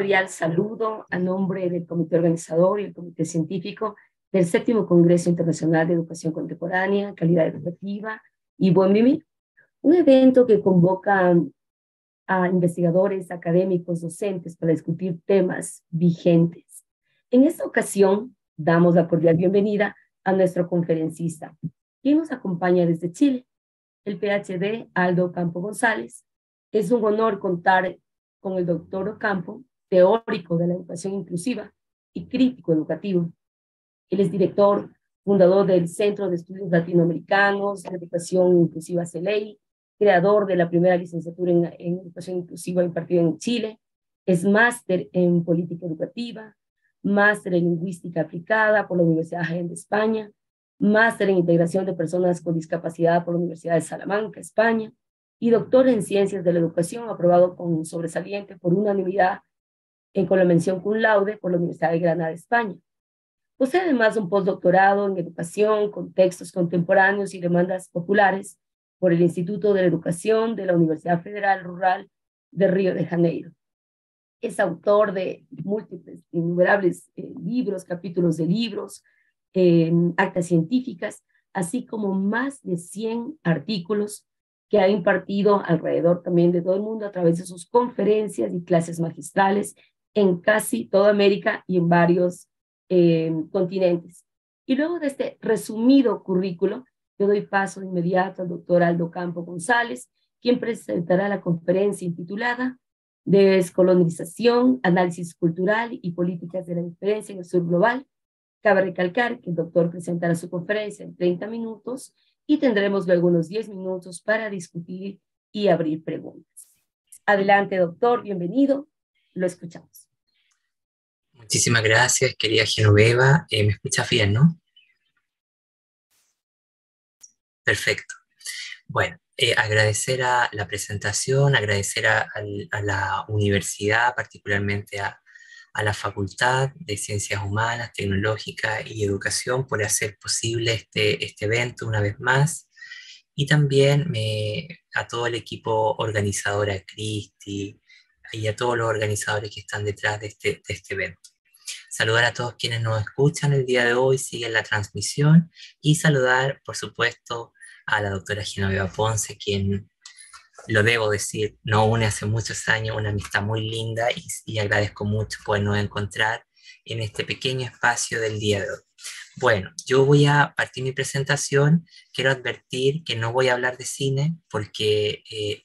Cordial saludo a nombre del comité organizador y el comité científico del séptimo Congreso Internacional de Educación Contemporánea, Calidad Educativa y Buen Vivir, un evento que convoca a investigadores, académicos, docentes para discutir temas vigentes. En esta ocasión, damos la cordial bienvenida a nuestro conferencista, quien nos acompaña desde Chile, el PhD Aldo Campo González. Es un honor contar con el doctor Ocampo, teórico de la educación inclusiva y crítico educativo. Él es director, fundador del Centro de Estudios Latinoamericanos de Educación Inclusiva CELEI, creador de la primera licenciatura en, Educación Inclusiva impartida en Chile, es máster en Política Educativa, máster en Lingüística Aplicada por la Universidad de España, máster en Integración de Personas con Discapacidad por la Universidad de Salamanca, España, y doctor en Ciencias de la Educación, aprobado con sobresaliente por unanimidad en, con la mención cum laude por la Universidad de Granada, España. Posee además un postdoctorado en Educación, Contextos Contemporáneos y Demandas Populares por el Instituto de la Educación de la Universidad Federal Rural de Río de Janeiro. Es autor de múltiples, innumerables eh, libros, capítulos de libros, eh, actas científicas, así como más de 100 artículos que ha impartido alrededor también de todo el mundo a través de sus conferencias y clases magistrales en casi toda América y en varios eh, continentes. Y luego de este resumido currículo, yo doy paso de inmediato al doctor Aldo Campo González, quien presentará la conferencia intitulada Descolonización, Análisis Cultural y Políticas de la Diferencia en el Sur Global. Cabe recalcar que el doctor presentará su conferencia en 30 minutos y tendremos luego unos 10 minutos para discutir y abrir preguntas. Adelante, doctor, bienvenido. Lo escuchamos. Muchísimas gracias, querida Genoveva. Eh, ¿Me escuchas bien, no? Perfecto. Bueno, eh, agradecer a la presentación, agradecer a, la universidad, particularmente a, la Facultad de Ciencias Humanas, Tecnológicas y Educación por hacer posible este, este evento una vez más. Y también a todo el equipo organizador, a Cristi y a todos los organizadores que están detrás de este, de este evento. Saludar a todos quienes nos escuchan el día de hoy, siguen la transmisión y saludar, por supuesto, a la doctora Genoveva Ponce, quien lo debo decir, no une hace muchos años una amistad muy linda y, agradezco mucho podernos encontrar en este pequeño espacio del día de hoy. Bueno, yo voy a partir mi presentación. Quiero advertir que no voy a hablar de cine porque eh,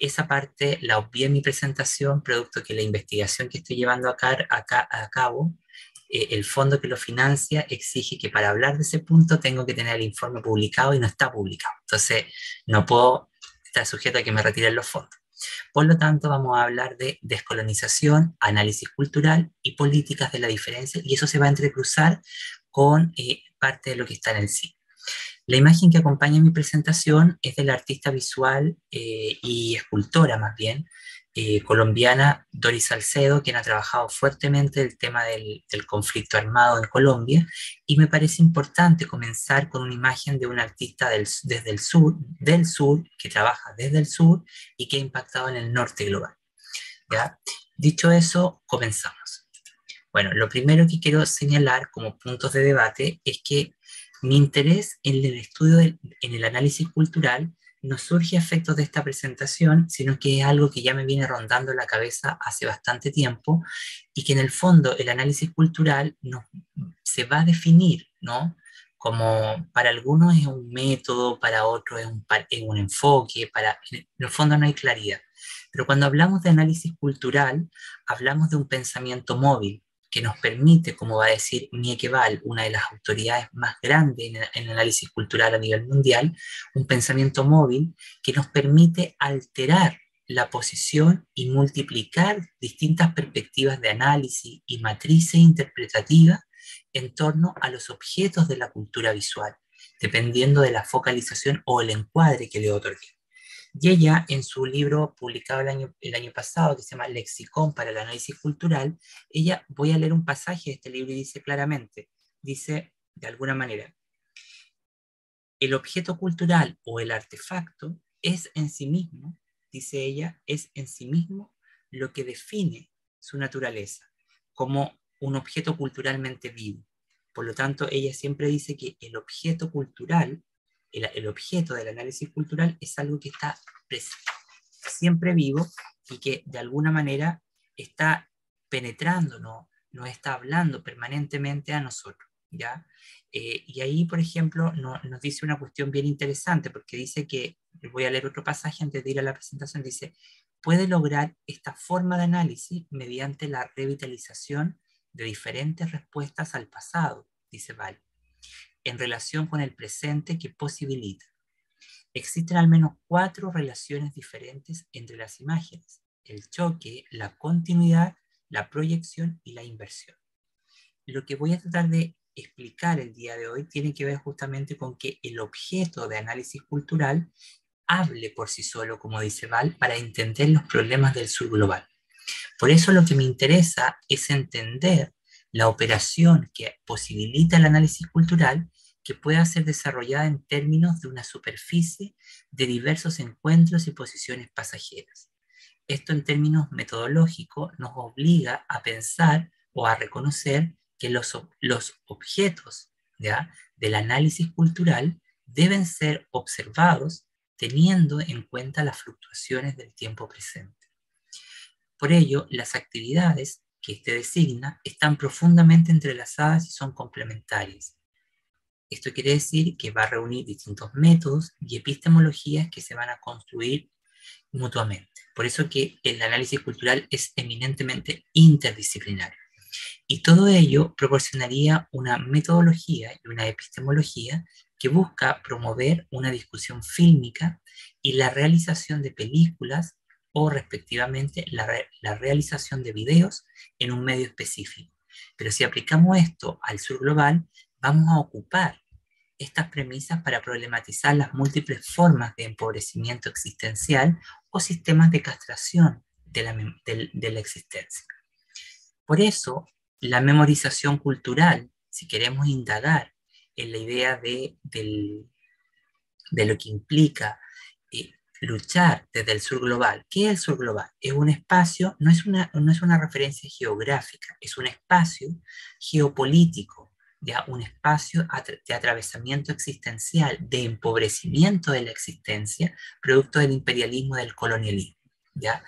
esa parte la obvié en mi presentación, producto que la investigación que estoy llevando a, a cabo, eh, el fondo que lo financia exige que para hablar de ese punto tengo que tener el informe publicado y no está publicado. Entonces, no puedo está sujeto a que me retiren los fondos. Por lo tanto, vamos a hablar de descolonización, análisis cultural y políticas de la diferencia, y eso se va a entrecruzar con eh, parte de lo que está en el cine. La imagen que acompaña mi presentación es de la artista visual eh, y escultora, más bien, eh, colombiana Doris Salcedo, quien ha trabajado fuertemente el tema del, conflicto armado en Colombia, y me parece importante comenzar con una imagen de un artista desde el sur, del sur, que trabaja desde el sur y que ha impactado en el norte global. ¿ya? Dicho eso, comenzamos. Bueno, lo primero que quiero señalar como puntos de debate es que mi interés en el estudio, en el análisis cultural, no surge a efectos de esta presentación, sino que es algo que ya me viene rondando la cabeza hace bastante tiempo y que en el fondo el análisis cultural no, se va a definir, ¿no? Como para algunos es un método, para otros es un, es un enfoque, para, en el fondo no hay claridad. Pero cuando hablamos de análisis cultural, hablamos de un pensamiento móvil, que nos permite, como va a decir Niekeval, una de las autoridades más grandes en, el análisis cultural a nivel mundial, un pensamiento móvil que nos permite alterar la posición y multiplicar distintas perspectivas de análisis y matrices interpretativas en torno a los objetos de la cultura visual, dependiendo de la focalización o el encuadre que le otorgue. Y ella, en su libro publicado el año, el año pasado, que se llama Lexicón para el Análisis Cultural, ella, voy a leer un pasaje de este libro y dice claramente, dice de alguna manera, el objeto cultural o el artefacto es en sí mismo, dice ella, es en sí mismo lo que define su naturaleza como un objeto culturalmente vivo. Por lo tanto, ella siempre dice que el objeto cultural, el, objeto del análisis cultural es algo que está siempre vivo y que de alguna manera está penetrándonos, nos está hablando permanentemente a nosotros. ¿ya? Eh, y ahí, por ejemplo, nos dice una cuestión bien interesante, porque dice que, voy a leer otro pasaje antes de ir a la presentación, dice, puede lograr esta forma de análisis mediante la revitalización de diferentes respuestas al pasado, dice Val, en relación con el presente que posibilita. Existen al menos cuatro relaciones diferentes entre las imágenes, el choque, la continuidad, la proyección y la inversión. Lo que voy a tratar de explicar el día de hoy tiene que ver justamente con que el objeto de análisis cultural hable por sí solo, como dice Val, para entender los problemas del sur global. Por eso lo que me interesa es entender la operación que posibilita el análisis cultural que pueda ser desarrollada en términos de una superficie de diversos encuentros y posiciones pasajeras. Esto en términos metodológicos nos obliga a pensar o a reconocer que los, los objetos ¿ya? del análisis cultural deben ser observados teniendo en cuenta las fluctuaciones del tiempo presente. Por ello, las actividades que este designa están profundamente entrelazadas y son complementarias. Esto quiere decir que va a reunir distintos métodos y epistemologías que se van a construir mutuamente. Por eso que el análisis cultural es eminentemente interdisciplinario. Y todo ello proporcionaría una metodología y una epistemología que busca promover una discusión fílmica y la realización de películas o respectivamente la, realización de videos en un medio específico. Pero si aplicamos esto al sur global, vamos a ocupar estas premisas para problematizar las múltiples formas de empobrecimiento existencial o sistemas de castración de la, de, de la existencia. Por eso, la memorización cultural, si queremos indagar en la idea de, de lo que implica eh, luchar desde el sur global. ¿Qué es el sur global? Es un espacio, no es una, no es una referencia geográfica, es un espacio geopolítico, ya un espacio de atravesamiento existencial, de empobrecimiento de la existencia, producto del imperialismo del colonialismo. ¿ya?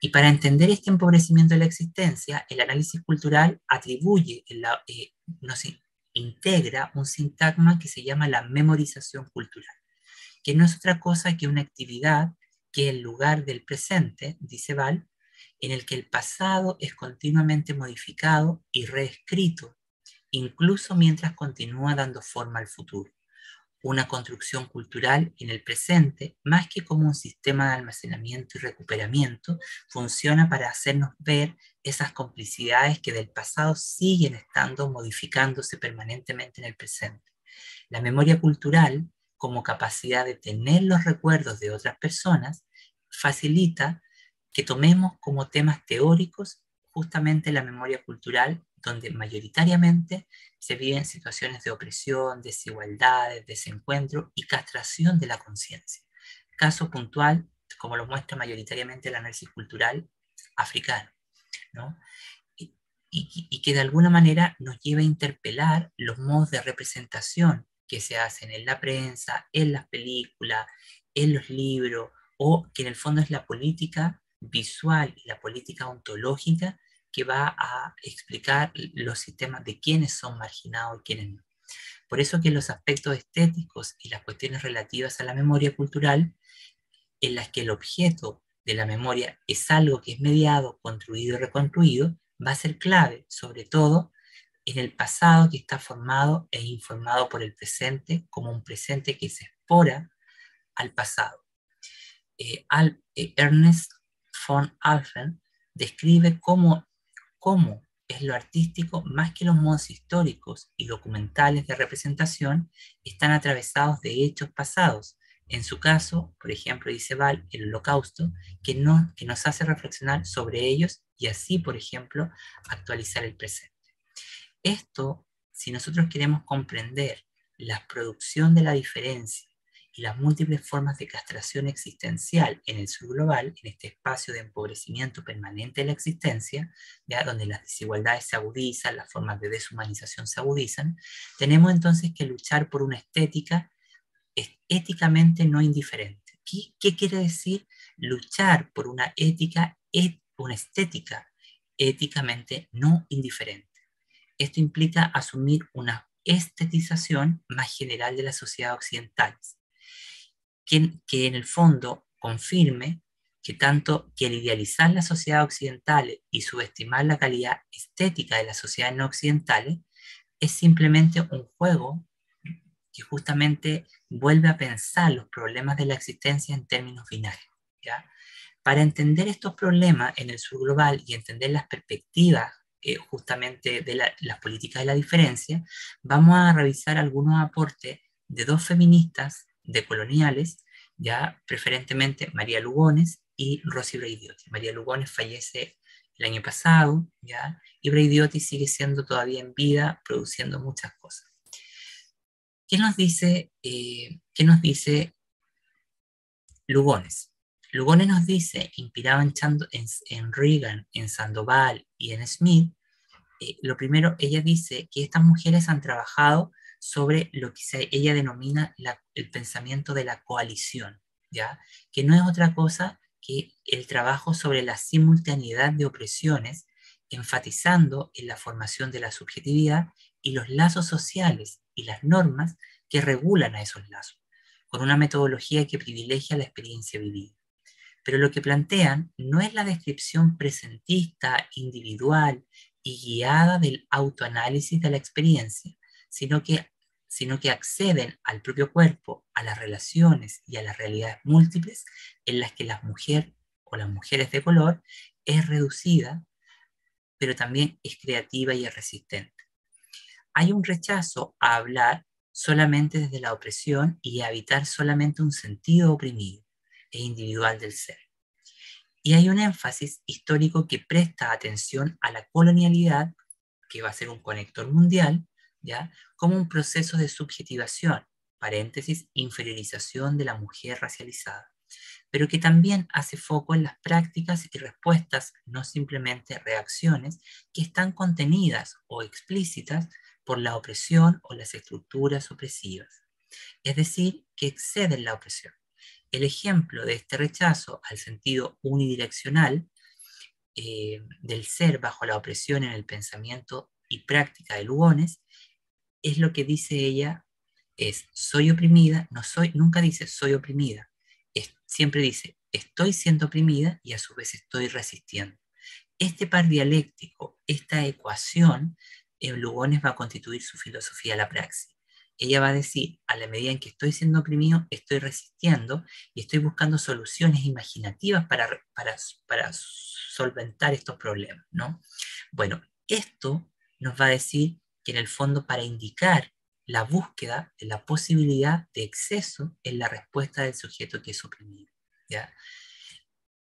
Y para entender este empobrecimiento de la existencia, el análisis cultural atribuye, eh, no sé, integra un sintagma que se llama la memorización cultural, que no es otra cosa que una actividad que el lugar del presente, dice Val, en el que el pasado es continuamente modificado y reescrito, incluso mientras continúa dando forma al futuro una construcción cultural en el presente, más que como un sistema de almacenamiento y recuperamiento, funciona para hacernos ver esas complicidades que del pasado siguen estando modificándose permanentemente en el presente. La memoria cultural, como capacidad de tener los recuerdos de otras personas, facilita que tomemos como temas teóricos justamente la memoria cultural donde mayoritariamente se viven situaciones de opresión, desigualdades, desencuentro y castración de la conciencia. Caso puntual, como lo muestra mayoritariamente el análisis cultural africano, ¿no? y, y, que de alguna manera nos lleva a interpelar los modos de representación que se hacen en la prensa, en las películas, en los libros, o que en el fondo es la política visual y la política ontológica que va a explicar los sistemas de quiénes son marginados y quiénes no. Por eso que los aspectos estéticos y las cuestiones relativas a la memoria cultural, en las que el objeto de la memoria es algo que es mediado, construido y reconstruido, va a ser clave, sobre todo en el pasado que está formado e informado por el presente como un presente que se expora al pasado. Eh, eh, Ernest von Alphen describe cómo cómo es lo artístico más que los modos históricos y documentales de representación están atravesados de hechos pasados. En su caso, por ejemplo, dice Val, el holocausto, que, no, que nos hace reflexionar sobre ellos y así, por ejemplo, actualizar el presente. Esto, si nosotros queremos comprender la producción de la diferencia y las múltiples formas de castración existencial en el sur global, en este espacio de empobrecimiento permanente de la existencia, ¿ya? donde las desigualdades se agudizan, las formas de deshumanización se agudizan, tenemos entonces que luchar por una estética éticamente no indiferente. ¿Qué, qué quiere decir luchar por una ética, una estética éticamente no indiferente? Esto implica asumir una estetización más general de la sociedad occidental, que, en el fondo confirme que tanto que el idealizar la sociedad occidental y subestimar la calidad estética de las sociedades no occidentales es simplemente un juego que justamente vuelve a pensar los problemas de la existencia en términos binarios. ¿ya? Para entender estos problemas en el sur global y entender las perspectivas eh, justamente de las políticas de la diferencia, vamos a revisar algunos aportes de dos feministas decoloniales, ya preferentemente María Lugones y Rosy Braidiotti. María Lugones fallece el año pasado, ya, y Braidiotti sigue siendo todavía en vida, produciendo muchas cosas. ¿Qué nos dice, eh, ¿qué nos dice Lugones? Lugones nos dice, inspirado en, en, Reagan, en Sandoval y en Smith, eh, lo primero, ella dice que estas mujeres han trabajado sobre lo que ella denomina el pensamiento de la coalición, ¿ya? que no es otra cosa que el trabajo sobre la simultaneidad de opresiones, enfatizando en la formación de la subjetividad y los lazos sociales y las normas que regulan a esos lazos, con una metodología que privilegia la experiencia vivida. Pero lo que plantean no es la descripción presentista, individual y guiada del autoanálisis de la experiencia, sino que, sino que acceden al propio cuerpo, a las relaciones y a las realidades múltiples en las que la mujer o las mujeres de color es reducida, pero también es creativa y es resistente. Hay un rechazo a hablar solamente desde la opresión y a habitar solamente un sentido oprimido e individual del ser. Y hay un énfasis histórico que presta atención a la colonialidad, que va a ser un conector mundial, ¿ya? como un proceso de subjetivación, paréntesis, inferiorización de la mujer racializada, pero que también hace foco en las prácticas y respuestas, no simplemente reacciones, que están contenidas o explícitas por la opresión o las estructuras opresivas, es decir, que exceden la opresión. El ejemplo de este rechazo al sentido unidireccional eh, del ser bajo la opresión en el pensamiento y práctica de Lugones es lo que dice ella, es soy oprimida, no soy, nunca dice soy oprimida, siempre dice estoy siendo oprimida y a su vez estoy resistiendo. Este par dialéctico, esta ecuación, en Lugones va a constituir su filosofía la praxis. Ella va a decir, a la medida en que estoy siendo oprimido, estoy resistiendo y estoy buscando soluciones imaginativas para, para, para solventar estos problemas, ¿no? Bueno, esto nos va a decir en el fondo para indicar la búsqueda de la posibilidad de exceso en la respuesta del sujeto que es oprimido. ¿ya?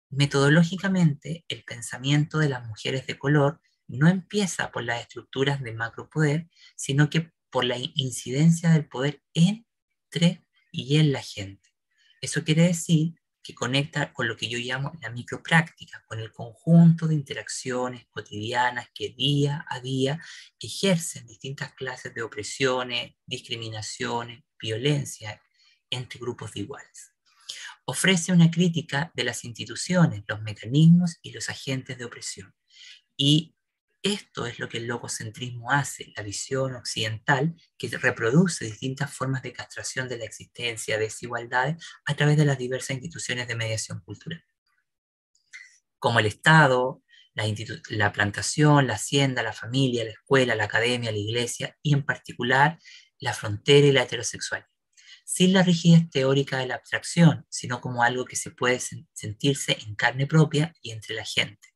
Metodológicamente, el pensamiento de las mujeres de color no empieza por las estructuras de macropoder, sino que por la incidencia del poder entre y en la gente. Eso quiere decir que conecta con lo que yo llamo la micropráctica, con el conjunto de interacciones cotidianas que día a día ejercen distintas clases de opresiones, discriminaciones, violencia entre grupos de iguales. Ofrece una crítica de las instituciones, los mecanismos y los agentes de opresión y esto es lo que el logocentrismo hace, la visión occidental que reproduce distintas formas de castración de la existencia, desigualdades, a través de las diversas instituciones de mediación cultural, como el Estado, la, la plantación, la hacienda, la familia, la escuela, la academia, la iglesia y en particular la frontera y la heterosexualidad. Sin la rigidez teórica de la abstracción, sino como algo que se puede sentirse en carne propia y entre la gente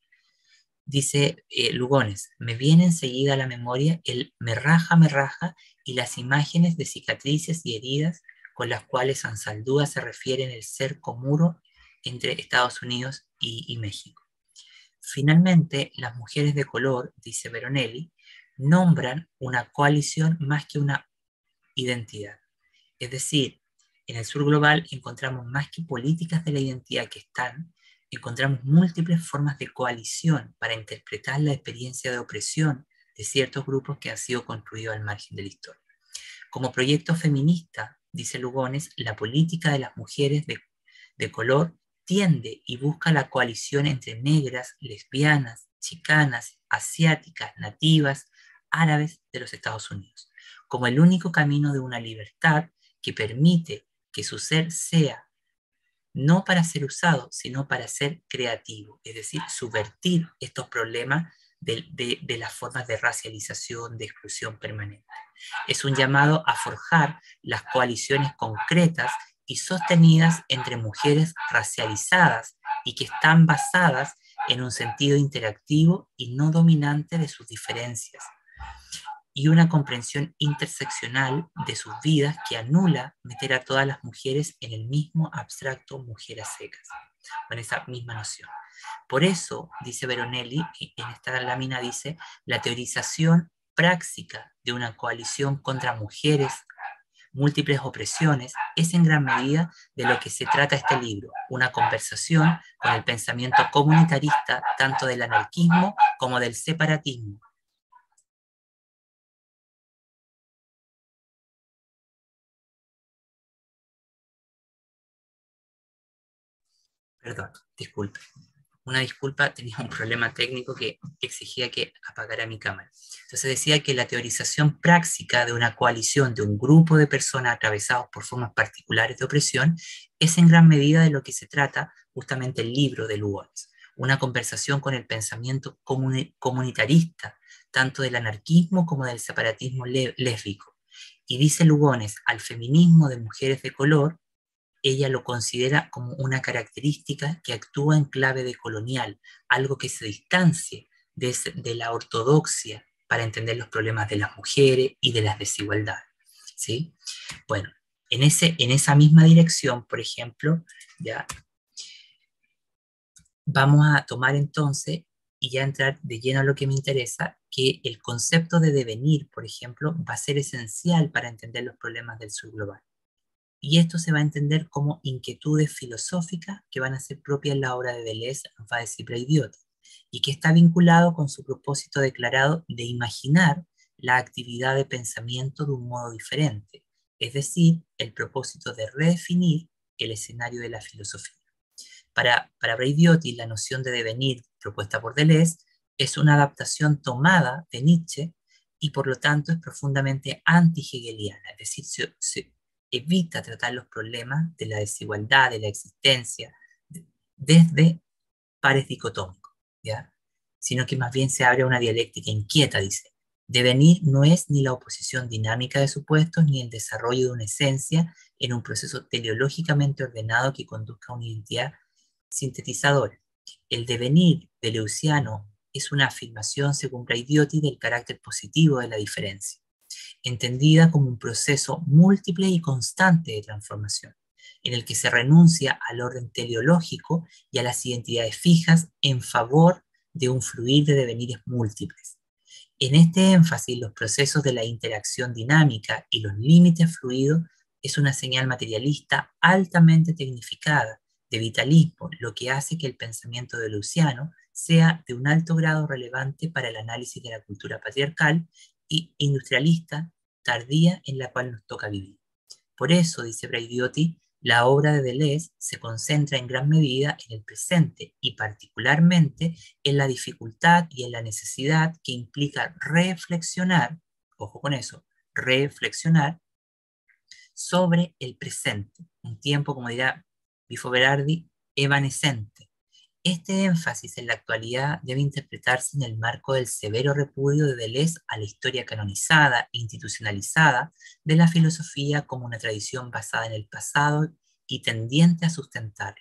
dice eh, Lugones, me viene enseguida a la memoria el me raja, me raja y las imágenes de cicatrices y heridas con las cuales Ansaldúa se refiere en el cerco muro entre Estados Unidos y, y México. Finalmente, las mujeres de color, dice Veronelli, nombran una coalición más que una identidad. Es decir, en el sur global encontramos más que políticas de la identidad que están, encontramos múltiples formas de coalición para interpretar la experiencia de opresión de ciertos grupos que han sido construidos al margen de la historia. Como proyecto feminista, dice Lugones, la política de las mujeres de, de color tiende y busca la coalición entre negras, lesbianas, chicanas, asiáticas, nativas, árabes de los Estados Unidos, como el único camino de una libertad que permite que su ser sea no para ser usado, sino para ser creativo, es decir, subvertir estos problemas de, de, las formas de racialización, de exclusión permanente. Es un llamado a forjar las coaliciones concretas y sostenidas entre mujeres racializadas y que están basadas en un sentido interactivo y no dominante de sus diferencias, y una comprensión interseccional de sus vidas que anula meter a todas las mujeres en el mismo abstracto mujeres secas, con esa misma noción. Por eso, dice Veronelli, en esta lámina dice, la teorización práctica de una coalición contra mujeres múltiples opresiones, es en gran medida de lo que se trata este libro, una conversación con el pensamiento comunitarista tanto del anarquismo como del separatismo. Perdón, disculpe una disculpa, tenía un problema técnico que exigía que apagara mi cámara. Entonces decía que la teorización práctica de una coalición de un grupo de personas atravesados por formas particulares de opresión es en gran medida de lo que se trata justamente el libro de Lugones, una conversación con el pensamiento comunitarista, tanto del anarquismo como del separatismo lésbico. Y dice Lugones al feminismo de mujeres de color ella lo considera como una característica que actúa en clave de colonial, algo que se distancie de, la ortodoxia para entender los problemas de las mujeres y de las desigualdades. ¿sí? Bueno, en, ese, en esa misma dirección, por ejemplo, ya vamos a tomar entonces y ya entrar de lleno a lo que me interesa, que el concepto de devenir, por ejemplo, va a ser esencial para entender los problemas del sur global y esto se va a entender como inquietudes filosóficas que van a ser propias en la obra de Deleuze, va a decir Idiota, y que está vinculado con su propósito declarado de imaginar la actividad de pensamiento de un modo diferente, es decir, el propósito de redefinir el escenario de la filosofía. Para, para Braidiotti, la noción de devenir propuesta por Deleuze es una adaptación tomada de Nietzsche y por lo tanto es profundamente anti-hegeliana, es decir, se, evita tratar los problemas de la desigualdad, de la existencia, desde pares dicotómicos, ¿ya? sino que más bien se abre una dialéctica inquieta, dice. Devenir no es ni la oposición dinámica de supuestos ni el desarrollo de una esencia en un proceso teleológicamente ordenado que conduzca a una identidad sintetizadora. El devenir de Leuciano es una afirmación, según Braidiotti, del carácter positivo de la diferencia entendida como un proceso múltiple y constante de transformación, en el que se renuncia al orden teleológico y a las identidades fijas en favor de un fluir de devenires múltiples. En este énfasis, los procesos de la interacción dinámica y los límites fluidos es una señal materialista altamente tecnificada de vitalismo, lo que hace que el pensamiento de Luciano sea de un alto grado relevante para el análisis de la cultura patriarcal y industrialista tardía en la cual nos toca vivir. Por eso, dice Braidiotti, la obra de Deleuze se concentra en gran medida en el presente y particularmente en la dificultad y en la necesidad que implica reflexionar, ojo con eso, reflexionar sobre el presente, un tiempo, como dirá Bifo Berardi, evanescente, este énfasis en la actualidad debe interpretarse en el marco del severo repudio de Deleuze a la historia canonizada e institucionalizada de la filosofía como una tradición basada en el pasado y tendiente a sustentar,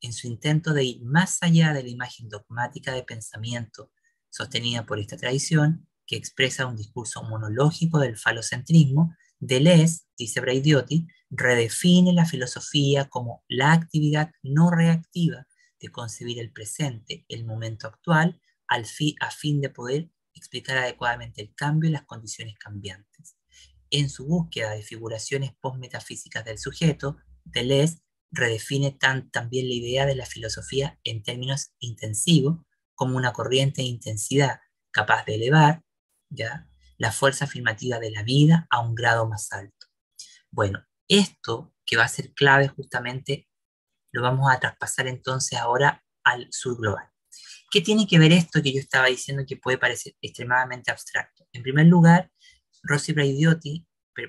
en su intento de ir más allá de la imagen dogmática de pensamiento sostenida por esta tradición, que expresa un discurso monológico del falocentrismo, Deleuze, dice Braidiotti, redefine la filosofía como la actividad no reactiva de concebir el presente, el momento actual, al a fin de poder explicar adecuadamente el cambio y las condiciones cambiantes. En su búsqueda de figuraciones postmetafísicas del sujeto, Deleuze redefine también la idea de la filosofía en términos intensivos como una corriente de intensidad capaz de elevar ¿ya? la fuerza afirmativa de la vida a un grado más alto. Bueno, esto que va a ser clave justamente lo vamos a traspasar entonces ahora al sur global. ¿Qué tiene que ver esto que yo estaba diciendo que puede parecer extremadamente abstracto? En primer lugar, Rossi Braidiotti,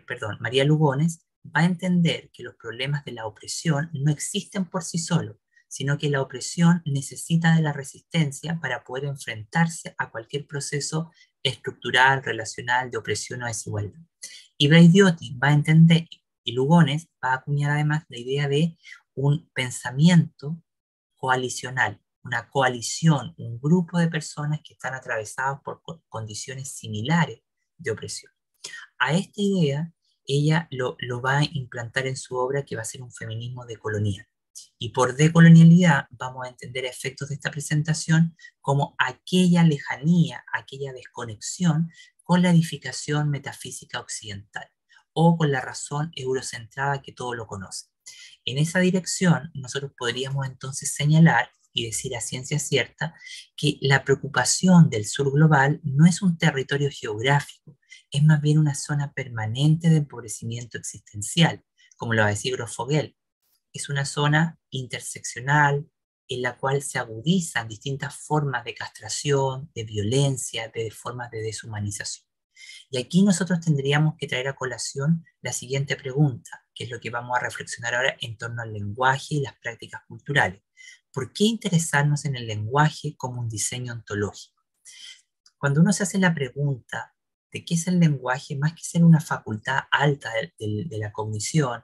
perdón, María Lugones, va a entender que los problemas de la opresión no existen por sí solos, sino que la opresión necesita de la resistencia para poder enfrentarse a cualquier proceso estructural, relacional, de opresión o desigualdad. Y Braidiotti va a entender, y Lugones va a acuñar además la idea de un pensamiento coalicional, una coalición, un grupo de personas que están atravesados por condiciones similares de opresión. A esta idea ella lo, va a implantar en su obra que va a ser un feminismo decolonial. Y por decolonialidad vamos a entender efectos de esta presentación como aquella lejanía, aquella desconexión con la edificación metafísica occidental o con la razón eurocentrada que todo lo conoce. En esa dirección nosotros podríamos entonces señalar y decir a ciencia cierta que la preocupación del sur global no es un territorio geográfico, es más bien una zona permanente de empobrecimiento existencial, como lo va a decir Grofogel. Es una zona interseccional en la cual se agudizan distintas formas de castración, de violencia, de formas de deshumanización. Y aquí nosotros tendríamos que traer a colación la siguiente pregunta, que es lo que vamos a reflexionar ahora en torno al lenguaje y las prácticas culturales. ¿Por qué interesarnos en el lenguaje como un diseño ontológico? Cuando uno se hace la pregunta de qué es el lenguaje, más que ser una facultad alta de, la cognición,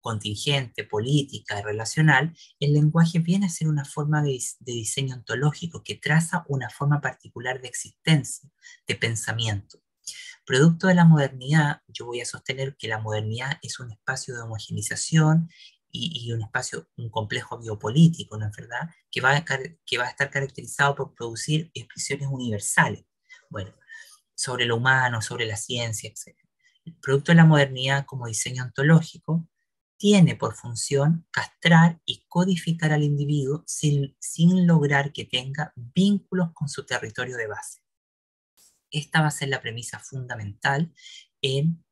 contingente, política y relacional, el lenguaje viene a ser una forma de, diseño ontológico que traza una forma particular de existencia, de pensamiento. Producto de la modernidad, yo voy a sostener que la modernidad es un espacio de homogenización y, un espacio, un complejo biopolítico, ¿no es verdad? Que va, a, que va a estar caracterizado por producir expresiones universales. Bueno, sobre lo humano, sobre la ciencia, etc. El producto de la modernidad como diseño ontológico tiene por función castrar y codificar al individuo sin, sin lograr que tenga vínculos con su territorio de base. Esta va a ser la premisa fundamental en,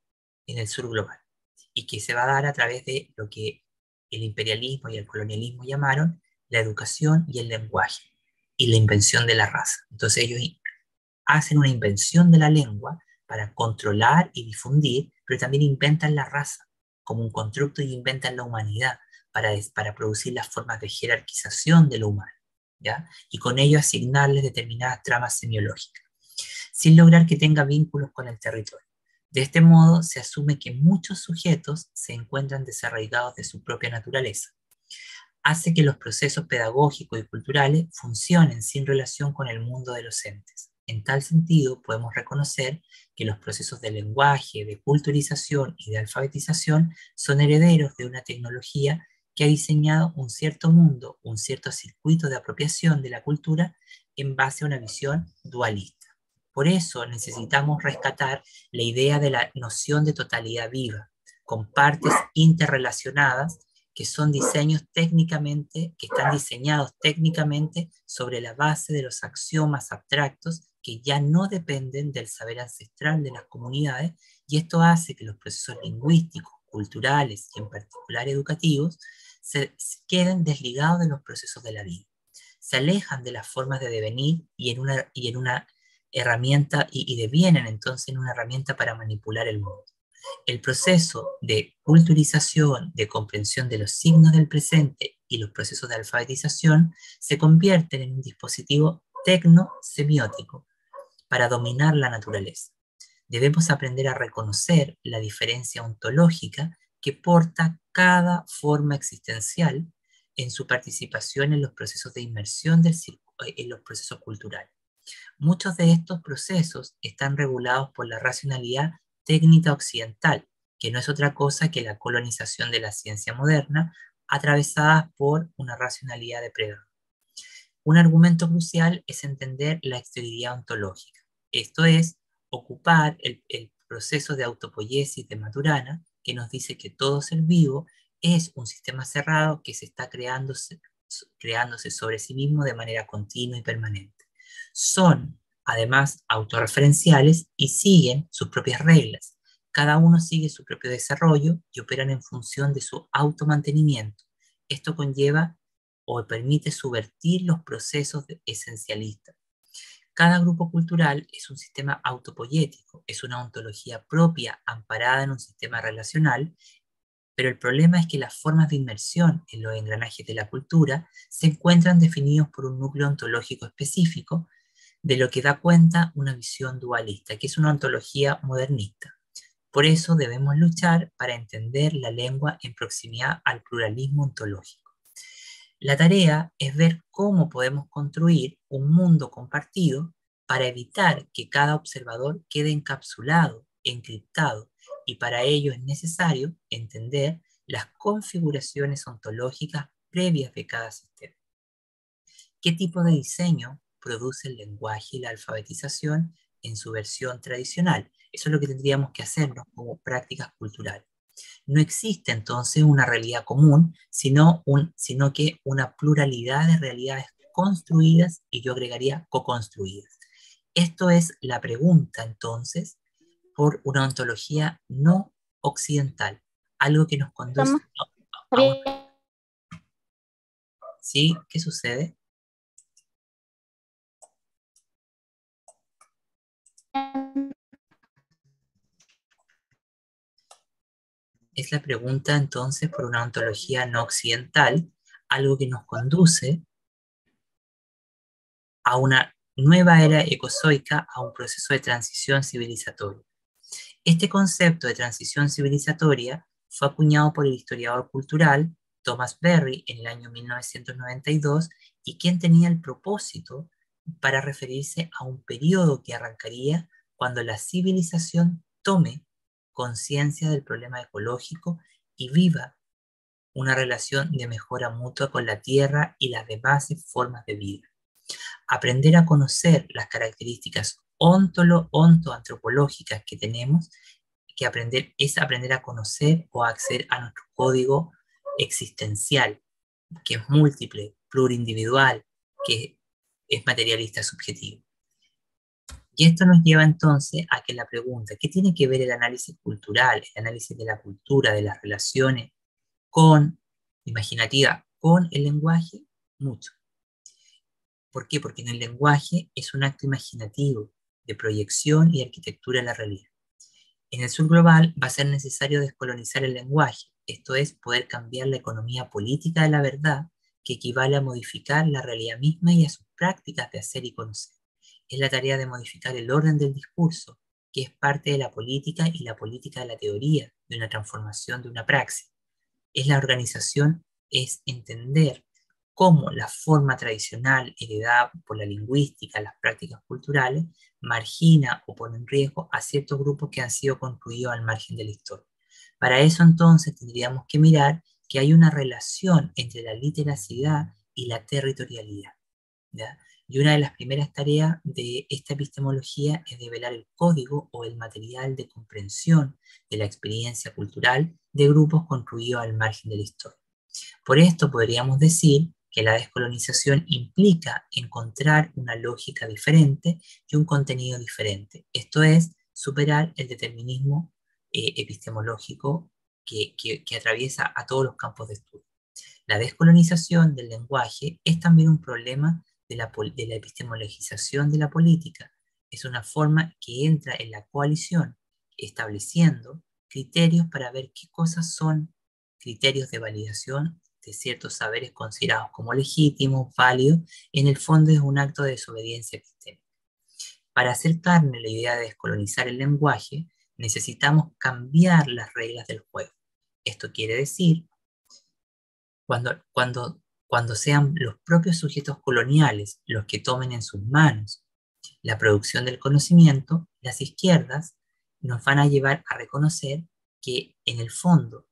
el sur global y que se va a dar a través de lo que el imperialismo y el colonialismo llamaron la educación y el lenguaje y la invención de la raza. Entonces ellos hacen una invención de la lengua para controlar y difundir, pero también inventan la raza como un constructo y inventan la humanidad para, producir las formas de jerarquización de lo humano. Y con ello asignarles determinadas tramas semiológicas, sin lograr que tenga vínculos con el territorio. De este modo, se asume que muchos sujetos se encuentran desarraigados de su propia naturaleza. Hace que los procesos pedagógicos y culturales funcionen sin relación con el mundo de los entes. En tal sentido, podemos reconocer que los procesos de lenguaje, de culturización y de alfabetización son herederos de una tecnología que ha diseñado un cierto mundo, un cierto circuito de apropiación de la cultura en base a una visión dualista. Por eso necesitamos rescatar la idea de la noción de totalidad viva, con partes interrelacionadas que son diseños técnicamente, que están diseñados técnicamente sobre la base de los axiomas abstractos que ya no dependen del saber ancestral de las comunidades y esto hace que los procesos lingüísticos, culturales y en particular educativos se queden desligados de los procesos de la vida. Se alejan de las formas de devenir y en una, y en una herramienta y, y devienen entonces en una herramienta para manipular el mundo. El proceso de culturización, de comprensión de los signos del presente y los procesos de alfabetización se convierten en un dispositivo tecno-semiótico para dominar la naturaleza. Debemos aprender a reconocer la diferencia ontológica que porta cada forma existencial en su participación en los procesos de inmersión del en los procesos culturales. Muchos de estos procesos están regulados por la racionalidad técnica occidental, que no es otra cosa que la colonización de la ciencia moderna, atravesada por una racionalidad depredadora. Un argumento crucial es entender la exterioridad ontológica. Esto es ocupar el, proceso de autopoiesis de Maturana, que nos dice que todo ser vivo es un sistema cerrado que se está creándose sobre sí mismo de manera continua y permanente. Son, además, autorreferenciales y siguen sus propias reglas. Cada uno sigue su propio desarrollo y operan en función de su automantenimiento. Esto conlleva o permite subvertir los procesos esencialistas. Cada grupo cultural es un sistema autopoyético, es una ontología propia amparada en un sistema relacional pero el problema es que las formas de inmersión en los engranajes de la cultura se encuentran definidos por un núcleo ontológico específico, de lo que da cuenta una visión dualista, que es una ontología modernista. Por eso debemos luchar para entender la lengua en proximidad al pluralismo ontológico. La tarea es ver cómo podemos construir un mundo compartido para evitar que cada observador quede encapsulado, encriptado y para ello es necesario entender las configuraciones ontológicas previas de cada sistema. ¿Qué tipo de diseño produce el lenguaje y la alfabetización en su versión tradicional? Eso es lo que tendríamos que hacernos como prácticas culturales. No existe entonces una realidad común, sino, un, sino que una pluralidad de realidades construidas y yo agregaría co-construidas. Esto es la pregunta entonces por una ontología no occidental, algo que nos conduce a, ¿Sí? ¿Qué sucede? Es la pregunta entonces por una ontología no occidental, algo que nos conduce a una nueva era ecozoica, a un proceso de transición civilizatoria. Este concepto de transición civilizatoria fue acuñado por el historiador cultural Thomas Berry en el año 1992 y quien tenía el propósito para referirse a un periodo que arrancaría cuando la civilización tome conciencia del problema ecológico y viva una relación de mejora mutua con la tierra y las demás formas de vida. Aprender a conocer las características ontolo, ontoantropológicas que tenemos, que aprender es aprender a conocer o a acceder a nuestro código existencial, que es múltiple, plurindividual, que es materialista subjetivo. Y esto nos lleva entonces a que la pregunta, ¿qué tiene que ver el análisis cultural, el análisis de la cultura, de las relaciones con, imaginativa, con el lenguaje? Mucho. ¿Por qué? Porque en el lenguaje es un acto imaginativo, de proyección y arquitectura de la realidad. En el sur global va a ser necesario descolonizar el lenguaje, esto es, poder cambiar la economía política de la verdad, que equivale a modificar la realidad misma y a sus prácticas de hacer y conocer. Es la tarea de modificar el orden del discurso, que es parte de la política y la política de la teoría, de una transformación de una praxis. Es la organización, es entender cómo la forma tradicional heredada por la lingüística, las prácticas culturales, margina o pone en riesgo a ciertos grupos que han sido construidos al margen de la historia. Para eso entonces tendríamos que mirar que hay una relación entre la literacidad y la territorialidad. Y una de las primeras tareas de esta epistemología es develar el código o el material de comprensión de la experiencia cultural de grupos construidos al margen de la historia. Por esto podríamos decir que la descolonización implica encontrar una lógica diferente y un contenido diferente. Esto es superar el determinismo eh, epistemológico que, atraviesa a todos los campos de estudio. La descolonización del lenguaje es también un problema de la, de la epistemologización de la política. Es una forma que entra en la coalición estableciendo criterios para ver qué cosas son criterios de validación de ciertos saberes considerados como legítimos, válidos, en el fondo es un acto de desobediencia epistémica. Para hacer carne la idea de descolonizar el lenguaje, necesitamos cambiar las reglas del juego. Esto quiere decir, cuando, cuando, cuando sean los propios sujetos coloniales los que tomen en sus manos la producción del conocimiento, las izquierdas nos van a llevar a reconocer que en el fondo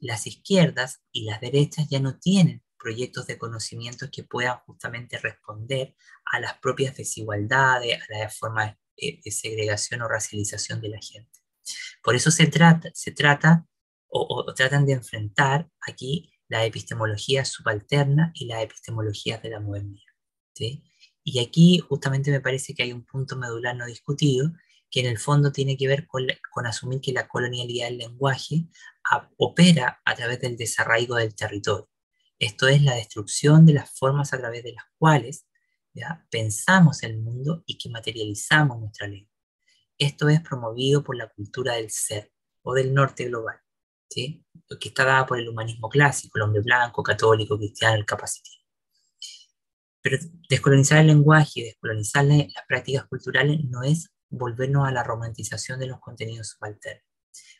las izquierdas y las derechas ya no tienen proyectos de conocimiento que puedan justamente responder a las propias desigualdades, a las formas de segregación o racialización de la gente. Por eso se trata, se trata o, tratan de enfrentar aquí la epistemología subalterna y las epistemologías de la modernidad. Y aquí justamente me parece que hay un punto medular no discutido, que en el fondo tiene que ver con, asumir que la colonialidad del lenguaje opera a través del desarraigo del territorio. Esto es la destrucción de las formas a través de las cuales pensamos el mundo y que materializamos nuestra lengua. Esto es promovido por la cultura del ser o del norte global, que está dada por el humanismo clásico, el hombre blanco, católico, cristiano, el capacitivo. Pero descolonizar el lenguaje y descolonizar las prácticas culturales no es volvernos a la romantización de los contenidos subalternos.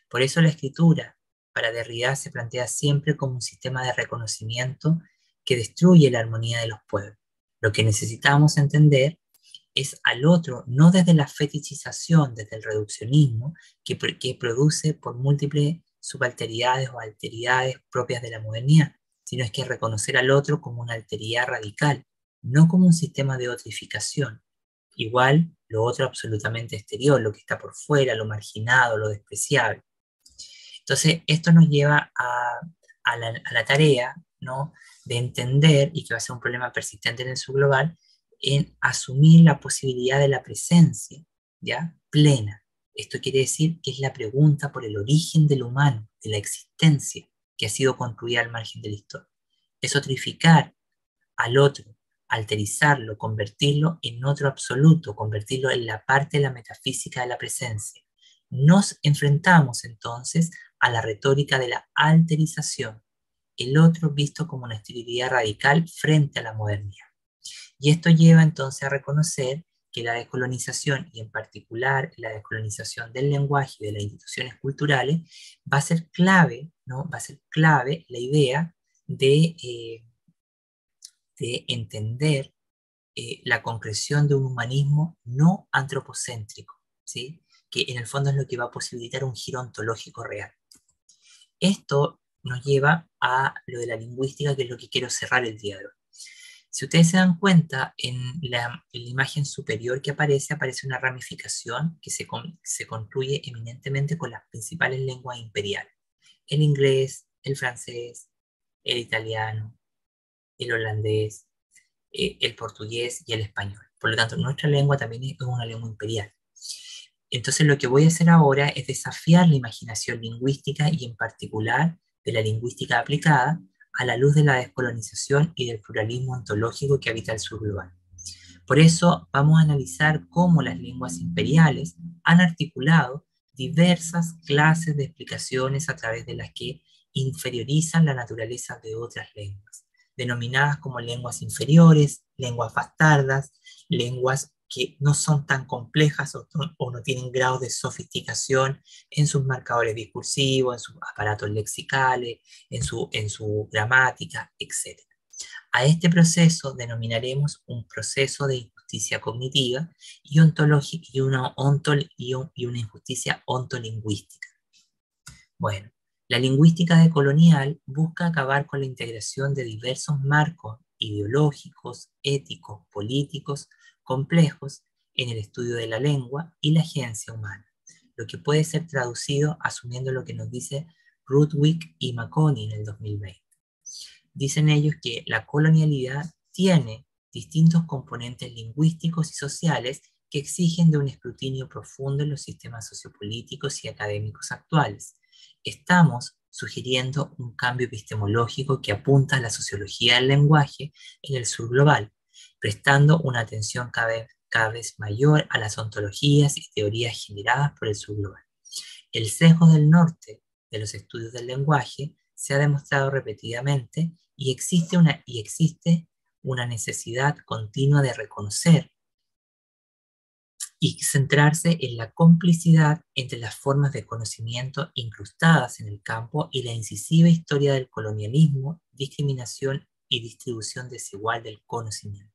Por eso la escritura para Derrida se plantea siempre como un sistema de reconocimiento que destruye la armonía de los pueblos. Lo que necesitamos entender es al otro, no desde la fetichización, desde el reduccionismo, que, que produce por múltiples subalteridades o alteridades propias de la modernidad, sino es que reconocer al otro como una alteridad radical, no como un sistema de otrificación. Igual lo otro absolutamente exterior, lo que está por fuera, lo marginado, lo despreciable. Entonces, esto nos lleva a, la, tarea ¿no? de entender, y que va a ser un problema persistente en el subglobal, en asumir la posibilidad de la presencia ¿ya? plena. Esto quiere decir que es la pregunta por el origen del humano, de la existencia que ha sido construida al margen de la historia. Es otrificar al otro, alterizarlo, convertirlo en otro absoluto, convertirlo en la parte de la metafísica de la presencia. Nos enfrentamos entonces a la retórica de la alterización, el otro visto como una esterilidad radical frente a la modernidad. Y esto lleva entonces a reconocer que la descolonización, y en particular la descolonización del lenguaje y de las instituciones culturales, va a ser clave, ¿no? va a ser clave la idea de eh, de entender eh, la concreción de un humanismo no antropocéntrico, ¿sí? que en el fondo es lo que va a posibilitar un giro ontológico real. Esto nos lleva a lo de la lingüística, que es lo que quiero cerrar el día de hoy. Si ustedes se dan cuenta, en la, imagen superior que aparece, aparece una ramificación que se, se concluye eminentemente con las principales lenguas imperiales. El inglés, el francés, el italiano, el holandés, eh, el portugués y el español. Por lo tanto, nuestra lengua también es una lengua imperial. Entonces, lo que voy a hacer ahora es desafiar la imaginación lingüística y en particular de la lingüística aplicada a la luz de la descolonización y del pluralismo ontológico que habita el sur global. Por eso vamos a analizar cómo las lenguas imperiales han articulado diversas clases de explicaciones a través de las que inferiorizan la naturaleza de otras lenguas denominadas como lenguas inferiores, lenguas bastardas, lenguas que no son tan complejas o, no tienen grado de sofisticación en sus marcadores discursivos, en sus aparatos lexicales, en su, en su gramática, etc. A este proceso denominaremos un proceso de injusticia cognitiva y, ontológica, y, una, y, y una injusticia ontolingüística. Bueno, la lingüística decolonial busca acabar con la integración de diversos marcos ideológicos, éticos, políticos, complejos en el estudio de la lengua y la agencia humana, lo que puede ser traducido asumiendo lo que nos dice Rudwick y Maconi en el 2020. Dicen ellos que la colonialidad tiene distintos componentes lingüísticos y sociales que exigen de un escrutinio profundo en los sistemas sociopolíticos y académicos actuales, estamos sugiriendo un cambio epistemológico que apunta a la sociología del lenguaje en el sur global, prestando una atención cada vez, mayor a las ontologías y teorías generadas por el sur global. El sesgo del norte de los estudios del lenguaje se ha demostrado repetidamente y existe una, y existe una necesidad continua de reconocer y centrarse en la complicidad entre las formas de conocimiento incrustadas en el campo y la incisiva historia del colonialismo, discriminación y distribución desigual del conocimiento.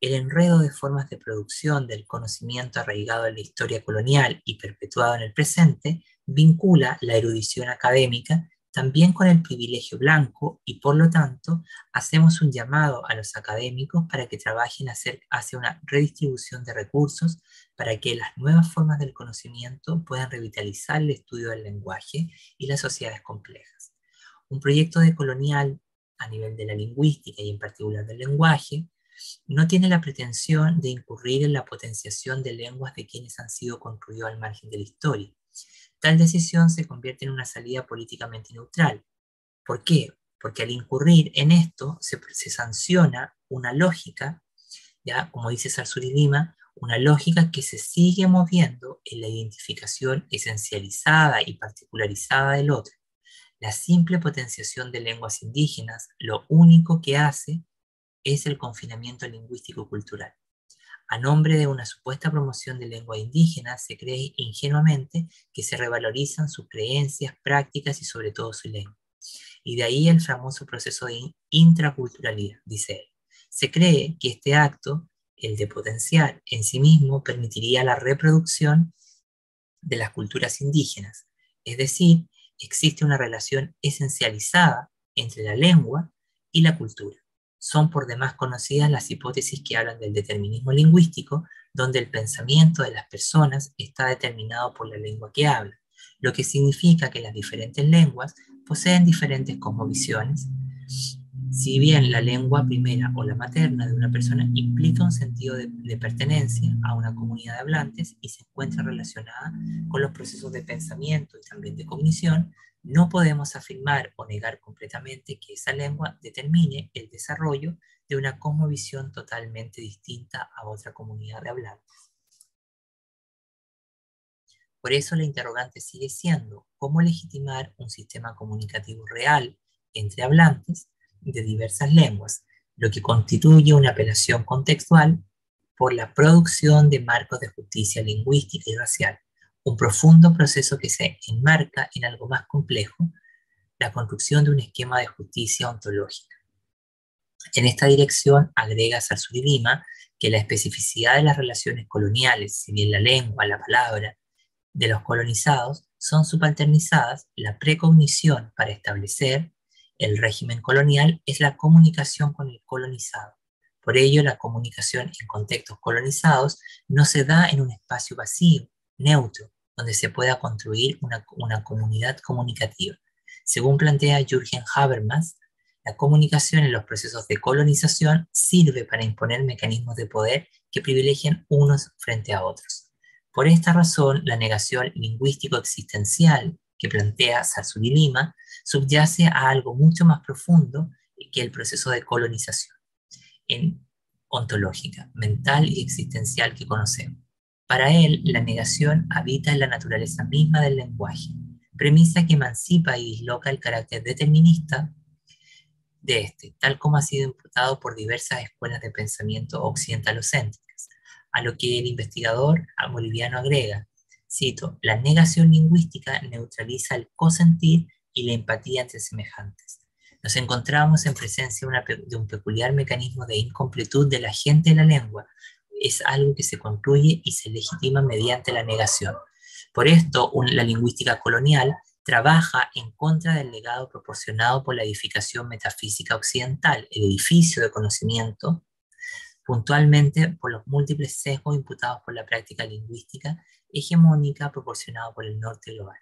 El enredo de formas de producción del conocimiento arraigado en la historia colonial y perpetuado en el presente vincula la erudición académica también con el privilegio blanco y por lo tanto hacemos un llamado a los académicos para que trabajen hacia una redistribución de recursos para que las nuevas formas del conocimiento puedan revitalizar el estudio del lenguaje y las sociedades complejas. Un proyecto de colonial a nivel de la lingüística y en particular del lenguaje no tiene la pretensión de incurrir en la potenciación de lenguas de quienes han sido construidos al margen de la historia Tal decisión se convierte en una salida políticamente neutral. ¿Por qué? Porque al incurrir en esto se, sanciona una lógica, ya como dice Sarsuri Lima, una lógica que se sigue moviendo en la identificación esencializada y particularizada del otro. La simple potenciación de lenguas indígenas lo único que hace es el confinamiento lingüístico-cultural a nombre de una supuesta promoción de lengua indígena, se cree ingenuamente que se revalorizan sus creencias, prácticas y sobre todo su lengua. Y de ahí el famoso proceso de intraculturalidad, dice él. Se cree que este acto, el de potenciar en sí mismo, permitiría la reproducción de las culturas indígenas. Es decir, existe una relación esencializada entre la lengua y la cultura son por demás conocidas las hipótesis que hablan del determinismo lingüístico, donde el pensamiento de las personas está determinado por la lengua que hablan, lo que significa que las diferentes lenguas poseen diferentes cosmovisiones. Si bien la lengua primera o la materna de una persona implica un sentido de pertenencia a una comunidad de hablantes y se encuentra relacionada con los procesos de pensamiento y también de cognición, no podemos afirmar o negar completamente que esa lengua determine el desarrollo de una cosmovisión totalmente distinta a otra comunidad de hablantes. Por eso la interrogante sigue siendo cómo legitimar un sistema comunicativo real entre hablantes de diversas lenguas, lo que constituye una apelación contextual por la producción de marcos de justicia lingüística y racial un profundo proceso que se enmarca en algo más complejo, la construcción de un esquema de justicia ontológica. En esta dirección agrega Sarsuri Lima que la especificidad de las relaciones coloniales, si bien la lengua, la palabra, de los colonizados son subalternizadas, la precognición para establecer el régimen colonial es la comunicación con el colonizado. Por ello, la comunicación en contextos colonizados no se da en un espacio vacío, neutro, donde se pueda construir una, comunidad comunicativa. Según plantea Jürgen Habermas, la comunicación en los procesos de colonización sirve para imponer mecanismos de poder que privilegian unos frente a otros. Por esta razón, la negación lingüístico-existencial que plantea Sarsuri Lima subyace a algo mucho más profundo que el proceso de colonización en ontológica, mental y existencial que conocemos. Para él, la negación habita en la naturaleza misma del lenguaje, premisa que emancipa y disloca el carácter determinista de este, tal como ha sido imputado por diversas escuelas de pensamiento occidentalocéntricas, a lo que el investigador boliviano agrega, cito, la negación lingüística neutraliza el cosentir y la empatía entre semejantes. Nos encontramos en presencia de un peculiar mecanismo de incompletud de la gente de la lengua, es algo que se construye y se legitima mediante la negación. Por esto, la lingüística colonial trabaja en contra del legado proporcionado por la edificación metafísica occidental, el edificio de conocimiento, puntualmente por los múltiples sesgos imputados por la práctica lingüística hegemónica proporcionada por el norte global.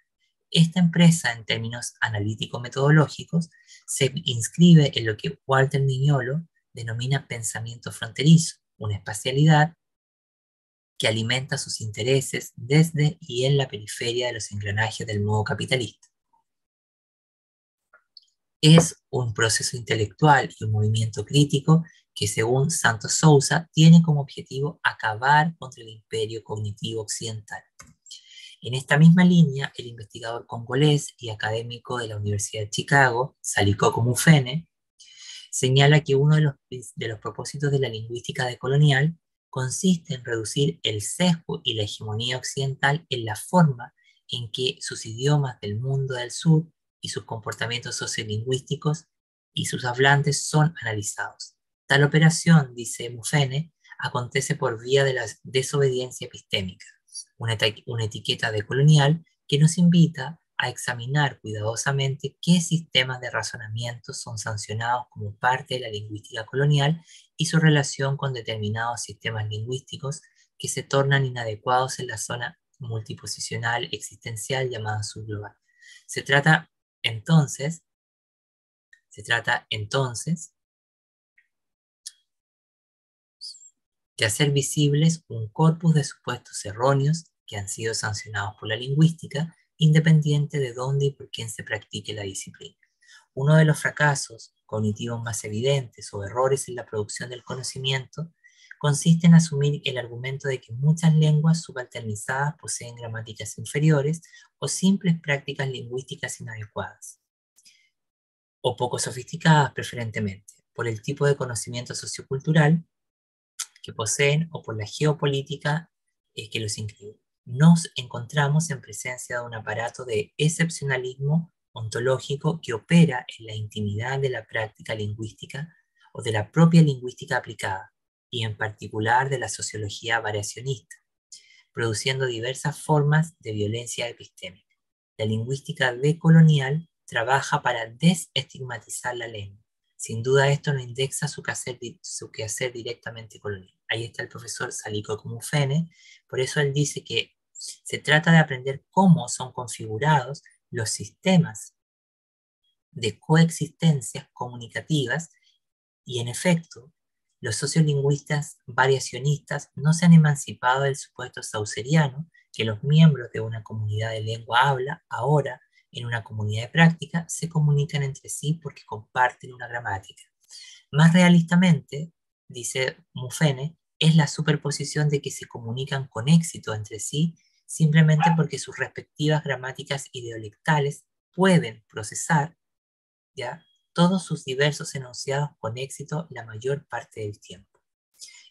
Esta empresa, en términos analítico-metodológicos, se inscribe en lo que Walter Mignolo denomina pensamiento fronterizo, una espacialidad que alimenta sus intereses desde y en la periferia de los engranajes del modo capitalista. Es un proceso intelectual y un movimiento crítico que, según Santos Sousa, tiene como objetivo acabar contra el imperio cognitivo occidental. En esta misma línea, el investigador congolés y académico de la Universidad de Chicago, Saliko Mufene, señala que uno de los, de los propósitos de la lingüística decolonial consiste en reducir el sesgo y la hegemonía occidental en la forma en que sus idiomas del mundo del sur y sus comportamientos sociolingüísticos y sus hablantes son analizados. Tal operación, dice Mufene, acontece por vía de la desobediencia epistémica, una, una etiqueta decolonial que nos invita a examinar cuidadosamente qué sistemas de razonamiento son sancionados como parte de la lingüística colonial y su relación con determinados sistemas lingüísticos que se tornan inadecuados en la zona multiposicional existencial llamada subglobal. Se trata entonces, se trata entonces de hacer visibles un corpus de supuestos erróneos que han sido sancionados por la lingüística, independiente de dónde y por quién se practique la disciplina. Uno de los fracasos cognitivos más evidentes o errores en la producción del conocimiento consiste en asumir el argumento de que muchas lenguas subalternizadas poseen gramáticas inferiores o simples prácticas lingüísticas inadecuadas, o poco sofisticadas preferentemente, por el tipo de conocimiento sociocultural que poseen o por la geopolítica eh, que los inscribe. Nos encontramos en presencia de un aparato de excepcionalismo ontológico que opera en la intimidad de la práctica lingüística o de la propia lingüística aplicada, y en particular de la sociología variacionista, produciendo diversas formas de violencia epistémica. La lingüística decolonial trabaja para desestigmatizar la lengua. Sin duda esto no indexa su quehacer, su quehacer directamente colonial. Ahí está el profesor Salico Comufene, por eso él dice que se trata de aprender cómo son configurados los sistemas de coexistencias comunicativas y en efecto los sociolingüistas variacionistas no se han emancipado del supuesto sauceriano que los miembros de una comunidad de lengua habla ahora en una comunidad de práctica se comunican entre sí porque comparten una gramática. Más realistamente, dice Mufene, es la superposición de que se comunican con éxito entre sí simplemente porque sus respectivas gramáticas ideolectales pueden procesar ¿ya? todos sus diversos enunciados con éxito la mayor parte del tiempo.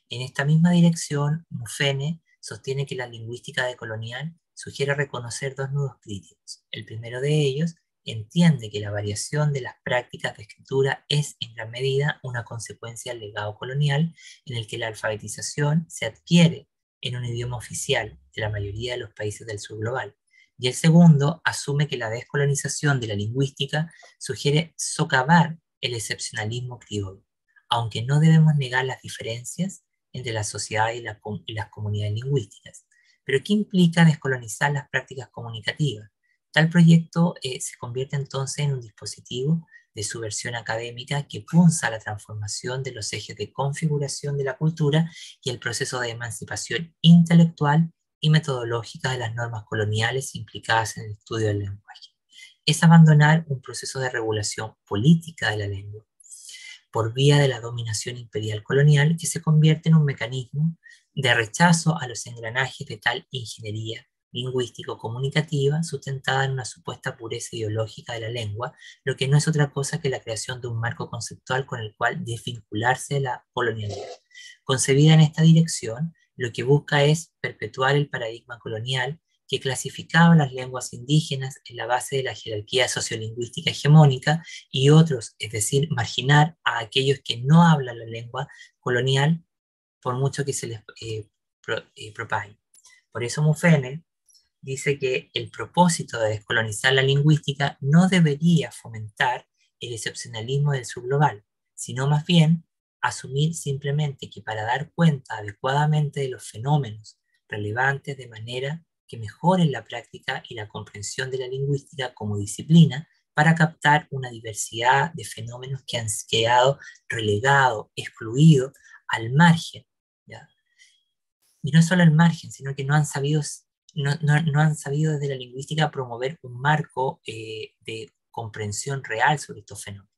En esta misma dirección, Mufene sostiene que la lingüística decolonial sugiere reconocer dos nudos críticos. El primero de ellos entiende que la variación de las prácticas de escritura es en gran medida una consecuencia del legado colonial en el que la alfabetización se adquiere en un idioma oficial de la mayoría de los países del sur global, y el segundo asume que la descolonización de la lingüística sugiere socavar el excepcionalismo criollo, aunque no debemos negar las diferencias entre la sociedad y, las comunidades lingüísticas. Pero ¿qué implica descolonizar las prácticas comunicativas? Tal proyecto eh, se convierte entonces en un dispositivo de subversión académica que punza la transformación de los ejes de configuración de la cultura y el proceso de emancipación intelectual y metodológica de las normas coloniales implicadas en el estudio del lenguaje. Es abandonar un proceso de regulación política de la lengua por vía de la dominación imperial colonial que se convierte en un mecanismo de rechazo a los engranajes de tal ingeniería lingüístico-comunicativa sustentada en una supuesta pureza ideológica de la lengua, lo que no es otra cosa que la creación de un marco conceptual con el cual desvincularse de la colonialidad. Concebida en esta dirección, lo que busca es perpetuar el paradigma colonial que clasificaba las lenguas indígenas en la base de la jerarquía sociolingüística hegemónica y otros, es decir, marginar a aquellos que no hablan la lengua colonial por mucho que se les eh, eh, propague. Por eso Mufene dice que el propósito de descolonizar la lingüística no debería fomentar el excepcionalismo del subglobal, sino más bien asumir simplemente que para dar cuenta adecuadamente de los fenómenos relevantes de manera que mejoren la práctica y la comprensión de la lingüística como disciplina para captar una diversidad de fenómenos que han quedado relegados, excluidos al margen. Y no solo al margen, sino que no han sabido, no, han sabido desde la lingüística promover un marco eh, de comprensión real sobre estos fenómenos.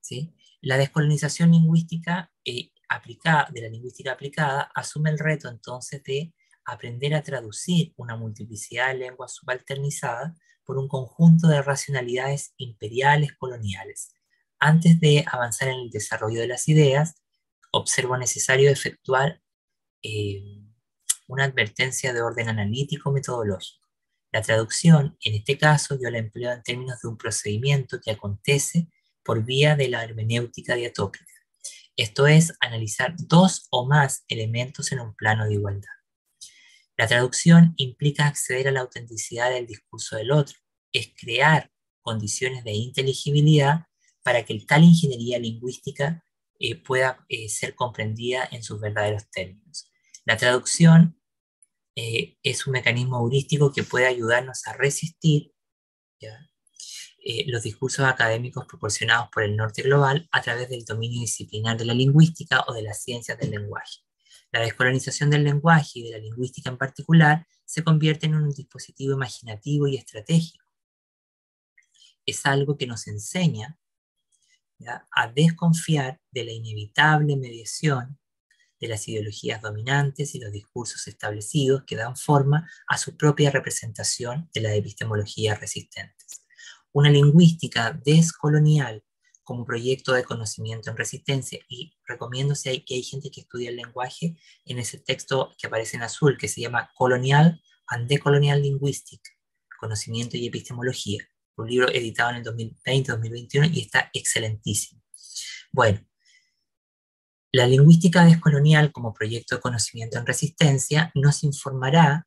¿sí? La descolonización lingüística eh, aplicada, de la lingüística aplicada asume el reto entonces de aprender a traducir una multiplicidad de lenguas subalternizadas por un conjunto de racionalidades imperiales coloniales. Antes de avanzar en el desarrollo de las ideas, observo necesario efectuar eh, una advertencia de orden analítico-metodológico. La traducción, en este caso, yo la empleo en términos de un procedimiento que acontece por vía de la hermenéutica diatópica. Esto es, analizar dos o más elementos en un plano de igualdad. La traducción implica acceder a la autenticidad del discurso del otro, es crear condiciones de inteligibilidad para que tal ingeniería lingüística eh, pueda eh, ser comprendida en sus verdaderos términos. La traducción eh, es un mecanismo heurístico que puede ayudarnos a resistir los discursos académicos proporcionados por el norte global a través del dominio disciplinar de la lingüística o de las ciencias del lenguaje. La descolonización del lenguaje y de la lingüística en particular se convierte en un dispositivo imaginativo y estratégico. Es algo que nos enseña a desconfiar de la inevitable mediación de las ideologías dominantes y los discursos establecidos que dan forma a su propia representación de la epistemología resistentes. Una lingüística descolonial como proyecto de conocimiento en resistencia y recomiendo si hay, que hay gente que estudia el lenguaje en ese texto que aparece en azul que se llama Colonial and Decolonial Linguistic, Conocimiento y Epistemología un libro editado en el 2020-2021 y está excelentísimo. Bueno, la lingüística descolonial como proyecto de conocimiento en resistencia nos informará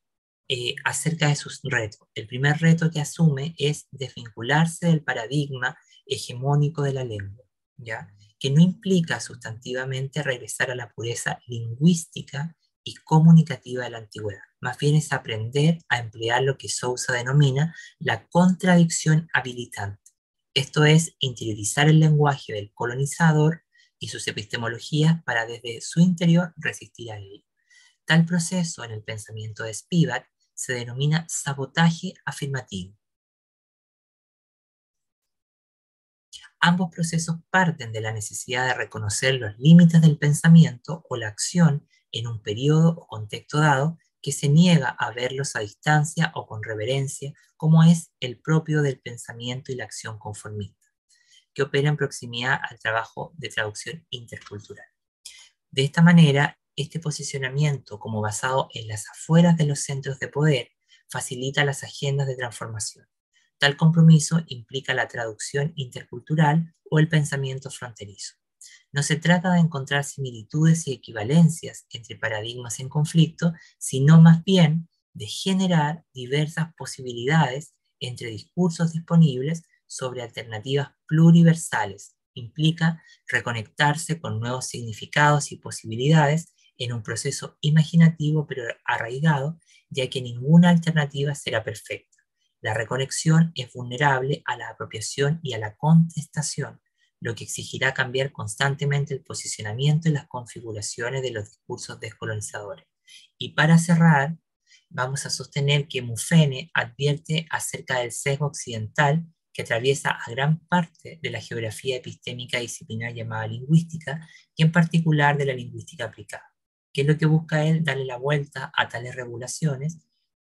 eh, acerca de sus retos. El primer reto que asume es desvincularse del paradigma hegemónico de la lengua, ¿ya? que no implica sustantivamente regresar a la pureza lingüística y comunicativa de la antigüedad. Más bien es aprender a emplear lo que Sousa denomina la contradicción habilitante. Esto es interiorizar el lenguaje del colonizador y sus epistemologías para desde su interior resistir a él. Tal proceso en el pensamiento de Spivak se denomina sabotaje afirmativo. Ambos procesos parten de la necesidad de reconocer los límites del pensamiento o la acción en un periodo o contexto dado que se niega a verlos a distancia o con reverencia, como es el propio del pensamiento y la acción conformista, que opera en proximidad al trabajo de traducción intercultural. De esta manera, este posicionamiento como basado en las afueras de los centros de poder facilita las agendas de transformación. Tal compromiso implica la traducción intercultural o el pensamiento fronterizo. No se trata de encontrar similitudes y equivalencias entre paradigmas en conflicto, sino más bien de generar diversas posibilidades entre discursos disponibles sobre alternativas pluriversales. Implica reconectarse con nuevos significados y posibilidades en un proceso imaginativo pero arraigado, ya que ninguna alternativa será perfecta. La reconexión es vulnerable a la apropiación y a la contestación, lo que exigirá cambiar constantemente el posicionamiento y las configuraciones de los discursos descolonizadores. Y para cerrar, vamos a sostener que Mufene advierte acerca del sesgo occidental que atraviesa a gran parte de la geografía epistémica disciplinar llamada lingüística, y en particular de la lingüística aplicada. ¿Qué es lo que busca él? Darle la vuelta a tales regulaciones.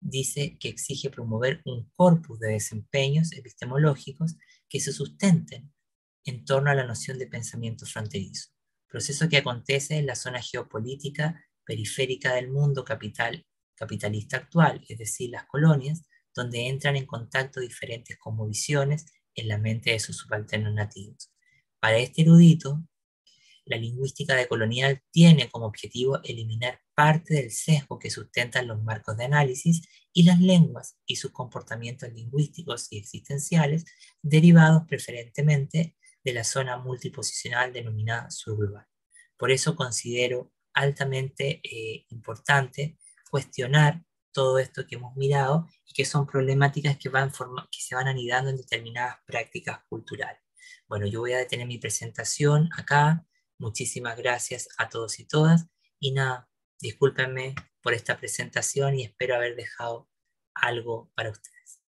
Dice que exige promover un corpus de desempeños epistemológicos que se sustenten en torno a la noción de pensamiento fronterizo, proceso que acontece en la zona geopolítica periférica del mundo capital, capitalista actual, es decir, las colonias, donde entran en contacto diferentes cosmovisiones en la mente de sus subalternos nativos. Para este erudito, la lingüística decolonial tiene como objetivo eliminar parte del sesgo que sustentan los marcos de análisis y las lenguas y sus comportamientos lingüísticos y existenciales derivados preferentemente de la zona multiposicional denominada surglobal. Por eso considero altamente eh, importante cuestionar todo esto que hemos mirado y que son problemáticas que, van que se van anidando en determinadas prácticas culturales. Bueno, yo voy a detener mi presentación acá. Muchísimas gracias a todos y todas. Y nada, discúlpenme por esta presentación y espero haber dejado algo para ustedes.